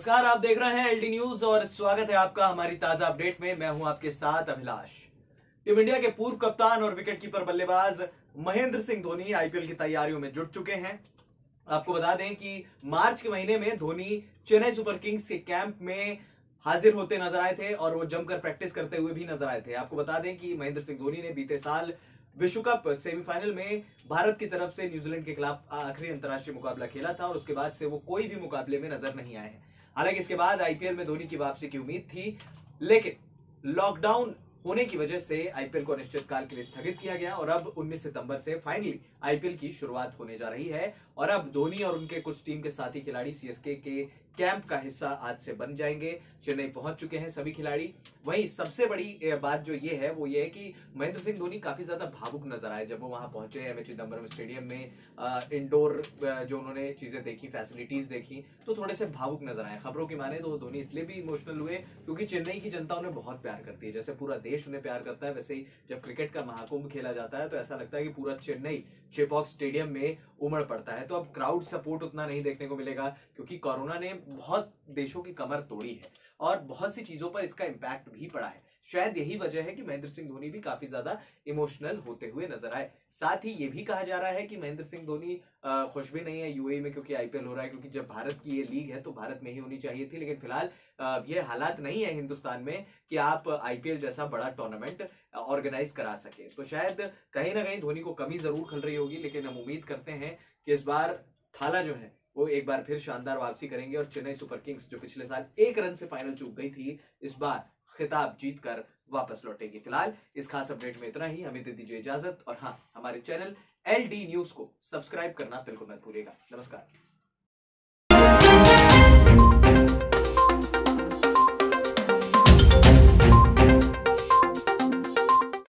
नमस्कार, आप देख रहे हैं एलडी न्यूज़ और स्वागत है आपका हमारी ताज़ा अपडेट में। मैं हूँ आपके साथ अभिलाष। टीम इंडिया के पूर्व कप्तान और विकेटकीपर बल्लेबाज महेंद्र सिंह धोनी आईपीएल की तैयारियों में जुट चुके हैं। आपको बता दें कि मार्च के महीने में धोनी चेन्नई सुपर किंग्स के कैंप में हाजिर होते नज़र आए थे और वो जमकर प्रैक्टिस करते हुए भी नज़र आए थे। आपको बता दें कि महेंद्र सिंह धोनी ने बीते साल विश्व कप सेमीफाइनल में भारत की तरफ़ से न्यूजीलैंड के खिलाफ आखिरी अंतर्राष्ट्रीय मुकाबला खेला था और उसके बाद से वो कोई भी मुकाबले में नज़र नहीं आए हैं। हालाँकि इसके बाद आईपीएल में धोनी की वापसी की उम्मीद थी लेकिन लॉकडाउन होने की वजह से आईपीएल को अनिश्चितकाल के लिए स्थगित किया गया और अब 19 सितंबर से फाइनली आईपीएल की शुरुआत होने जा रही है और अब धोनी और उनके कुछ टीम के साथी खिलाड़ी सीएसके के कैंप का हिस्सा आज से बन जाएँगे। चेन्नई पहुँच चुके हैं सभी खिलाड़ी। वहीं सबसे बड़ी बात जो ये है, वो ये है कि महेंद्र सिंह धोनी काफ़ी ज़्यादा भावुक नज़र आए जब वो वहाँ पहुँचे एम चिदम्बरम स्टेडियम में इंडोर जो उन्होंने चीज़ें देखी फैसिलिटीज़ देखी तो थोड़े से भावुक नज़र आए। खबरों की माने तो धोनी इसलिए भी इमोशनल हुए क्योंकि चेन्नई की जनता उन्हें बहुत प्यार करती है। जैसे पूरा देश उन्हें प्यार करता है, वैसे ही जब क्रिकेट का महाकुंभ खेला जाता है तो ऐसा लगता है कि पूरा चेन्नई चेपॉक स्टेडियम में उमड़ पड़ता है। तो अब क्राउड सपोर्ट उतना नहीं देखने को मिलेगा, क्योंकि कोरोना ने बहुत देशों की कमर तोड़ी है और बहुत सी चीज़ों पर इसका इम्पैक्ट भी पड़ा है। शायद यही वजह है कि महेंद्र सिंह धोनी भी काफ़ी ज़्यादा इमोशनल होते हुए नज़र आए। साथ ही ये भी कहा जा रहा है कि महेंद्र सिंह धोनी खुश भी नहीं है यूएई में क्योंकि आईपीएल हो रहा है, क्योंकि जब भारत की ये लीग है तो भारत में ही होनी चाहिए थी। लेकिन फ़िलहाल ये हालात नहीं है हिंदुस्तान में कि आप आईपीएल जैसा बड़ा टूर्नामेंट ऑर्गेनाइज करा सके। तो शायद कहीं ना कहीं धोनी को कमी ज़रूर खल रही होगी, लेकिन हम उम्मीद करते हैं कि इस बार थाला जो है, वो एक बार फिर शानदार वापसी करेंगे और चेन्नई सुपर किंग्स, जो पिछले साल एक रन से फाइनल चूक गई थी, इस बार खिताब जीत कर वापस लौटेगी। फ़िलहाल इस खास अपडेट में इतना ही। हमें दे दीजिए इजाज़त और हाँ हमारे चैनल एल डी न्यूज़ को सब्सक्राइब करना बिल्कुल मत भूलिएगा। नमस्कार।